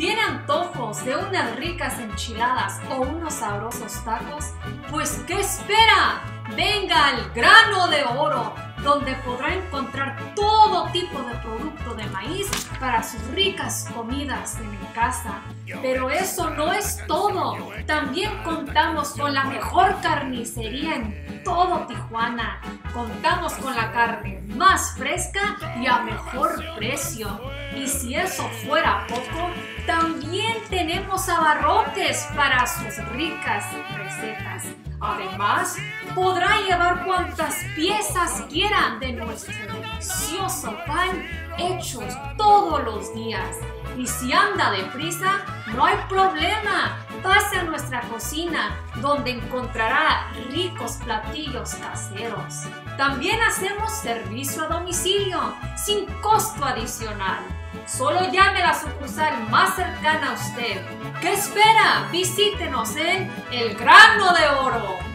¿Tiene antojos de unas ricas enchiladas o unos sabrosos tacos? Pues ¿qué espera? Venga al grano de oro, donde podrá encontrar todo tipo de producto de maíz para sus ricas comidas en casa. Pero eso no es todo. También contamos con la mejor carnicería en todo Tijuana. Contamos con la carne más fresca y a mejor precio. Y si eso fuera poco, abarrotes para sus ricas recetas. Además, podrá llevar cuantas piezas quieran de nuestro delicioso pan hechos todos los días. Y si anda deprisa, no hay problema. Pase a nuestra cocina, donde encontrará ricos platillos caseros. También hacemos servicio a domicilio, sin costo adicional. Solo llame a la sucursal más cercana a usted. ¿Qué espera? Visítenos en El Grano de Oro.